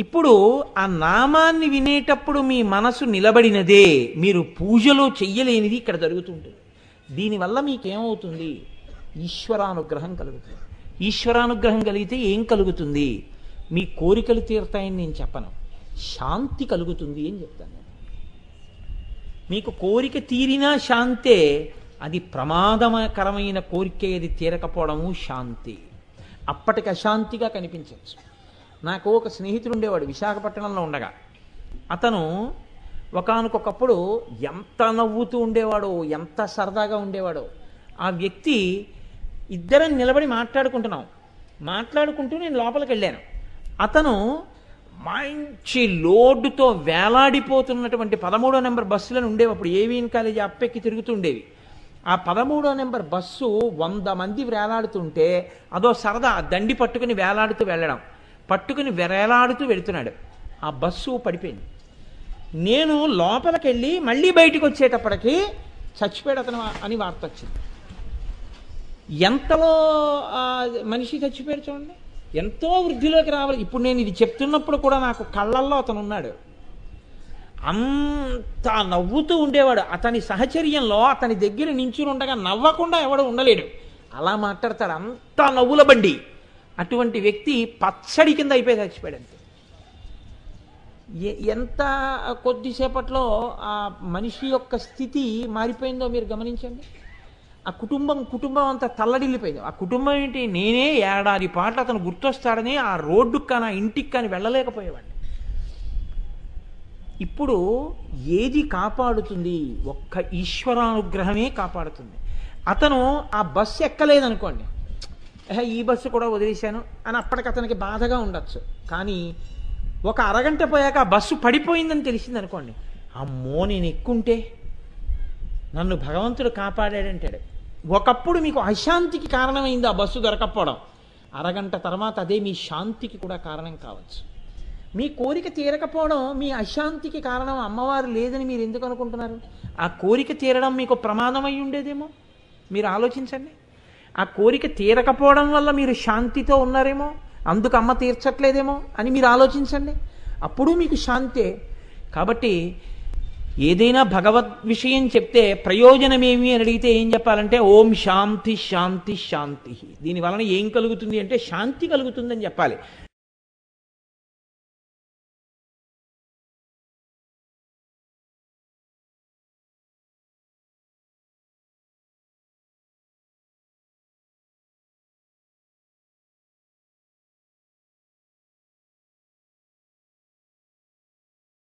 ఇప్పుడు ఆ నామాన్ని వినేటప్పుడు మీ మనసు నిలబడినదే మీరు పూజలో చెయ్యలేనిది ఇక్కడ జరుగుతుంటుంది. దీనివల్ల మీకేమవుతుంది? ఈశ్వరానుగ్రహం కలుగుతుంది. ఈశ్వరానుగ్రహం కలిగితే ఏం కలుగుతుంది? మీ కోరికలు తీరుతాయని నేను చెప్పను. శాంతి కలుగుతుంది అని చెప్తాను నేను. మీకు కోరిక తీరినా శాంతే అది ప్రమాదకరమైన కోరిక అది తీరకపోవడము శాంతి. అప్పటికి అశాంతిగా కనిపించవచ్చు. నాకు ఒక స్నేహితుడు ఉండేవాడు విశాఖపట్నంలో ఉండగా. అతను ఒకనకొకప్పుడు ఎంత నవ్వుతూ ఉండేవాడో ఎంత సరదాగా ఉండేవాడో ఆ వ్యక్తి ఇద్దరం నిలబడి మాట్లాడుకుంటున్నాం. మాట్లాడుకుంటూ నేను లోపలికి వెళ్ళాను. అతను మంచి లోడ్డుతో వేలాడిపోతున్నటువంటి పదమూడో నెంబర్ బస్సులను ఉండేవి అప్పుడు ఏవిఎన్ కాలేజీ అప్పెక్కి తిరుగుతుండేవి ఆ పదమూడో నెంబర్ బస్సు వంద మంది వేలాడుతుంటే అదో సరదా దండి పట్టుకుని వేలాడుతూ వెళ్ళడం. పట్టుకుని వెరేలాడుతూ వెళుతున్నాడు. ఆ బస్సు పడిపోయింది. నేను లోపలికెళ్ళి మళ్ళీ బయటికి వచ్చేటప్పటికి చచ్చిపోయాడు అతను అని వార్త వచ్చింది. ఎంతలో మనిషి చచ్చిపోయాడు చూడండి. ఎంతో వృద్ధిలోకి రావాలి. ఇప్పుడు నేను ఇది చెప్తున్నప్పుడు కూడా నాకు కళ్ళల్లో అతను ఉన్నాడు. అంత నవ్వుతూ ఉండేవాడు. అతని సహచర్యంలో అతని దగ్గర నించుని ఉండగా నవ్వకుండా ఎవడు ఉండలేడు. అలా మాట్లాడతాడు. అంత నవ్వుల బండి. అటువంటి వ్యక్తి పచ్చడి కింద అయిపోయి చచ్చిపోయాడు అంతే ఎంత కొద్దిసేపట్లో ఆ మనిషి యొక్క స్థితి మారిపోయిందో మీరు గమనించండి. ఆ కుటుంబం కుటుంబం అంతా తల్లడిల్లిపోయింది. ఆ కుటుంబం ఏంటి? నేనే ఏడాది పాటలు అతను గుర్తొస్తాడని ఆ రోడ్డుకి కానీ ఆ ఇంటికి కానీ వెళ్ళలేకపోయేవాడిని. ఇప్పుడు ఏది కాపాడుతుంది? ఒక్క ఈశ్వరానుగ్రహమే కాపాడుతుంది. అతను ఆ బస్సు ఎక్కలేదనుకోండి. ఈ బస్సు కూడా వదిలేశాను అని అప్పటికి అతనికి బాధగా ఉండొచ్చు. కానీ ఒక అరగంట పోయాక బస్సు పడిపోయిందని తెలిసింది అనుకోండి. అమ్మో నేను ఎక్కుంటే నన్ను భగవంతుడు కాపాడాడంటాడు. ఒకప్పుడు మీకు అశాంతికి కారణమైంది ఆ బస్సు దొరకపోవడం అరగంట తర్వాత అదే మీ శాంతికి కూడా కారణం కావచ్చు. మీ కోరిక తీరకపోవడం మీ అశాంతికి కారణం అమ్మవారు లేదని మీరు ఎందుకు అనుకుంటున్నారు? ఆ కోరిక తీరడం మీకు ప్రమాదం అయి ఉండేదేమో? మీరు ఆలోచించండి. ఆ కోరిక తీరకపోవడం వల్ల మీరు శాంతితో ఉన్నారేమో అందుకు అమ్మ తీర్చట్లేదేమో అని మీరు ఆలోచించండి. అప్పుడు మీకు శాంతే. కాబట్టి ఏదైనా భగవద్ విషయం చెప్తే ప్రయోజనం ఏమి అని అడిగితే ఏం చెప్పాలంటే ఓం శాంతి శాంతి శాంతి. దీని వలన ఏం కలుగుతుంది అంటే శాంతి కలుగుతుందని చెప్పాలి.